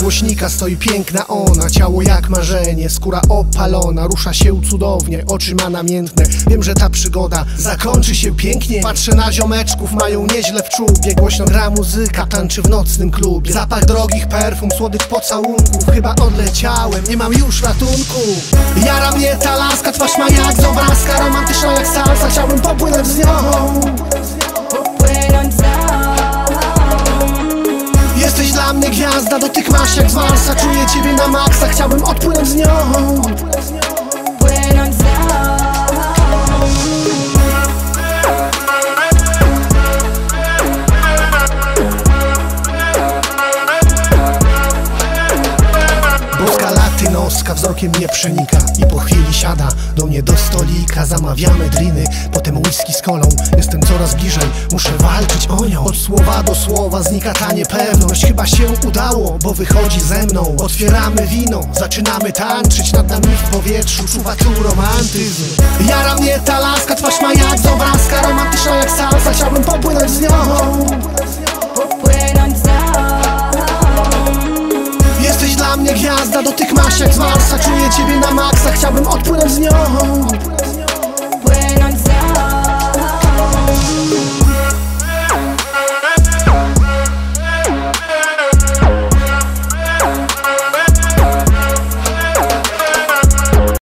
głośnika stoi piękna ona. Ciało jak marzenie, skóra opalona. Rusza się cudownie, oczy ma namiętne. Wiem, że ta przygoda zakończy się pięknie. Patrzę na ziomeczków, mają nieźle w czubie. Głośno gra muzyka, tańczy w nocnym klubie. Zapach drogich perfum, słodych pocałunków. Chyba odleciałem, nie mam już ratunku. Jara mnie ta laska, twarz ma jak z obrazka. Romantyczna jak salsa, chciałbym popłynąć z nią mnie gwiazda, dotyk masz jak z Marsa Czuję ciebie na maksa, chciałbym odpłynąć z nią latynoska wzrokiem mnie przenika I po chwili siada do mnie do stolika. Zamawiamy driny, potem whisky z kolą. Jestem coraz bliżej, muszę walczyć o nią. Od słowa do słowa znika ta niepewność. Chyba się udało, bo wychodzi ze mną. Otwieramy wino, zaczynamy tańczyć Nad nami w powietrzu. Czuwa tu romantyzm. Jara mnie ta laska, twarz ma jak z obrazka. Romantyczna jak salsa, chciałbym popłynąć z nią Jesteś dla mnie gwiazda, dotyk masz jak z Marsa Czuję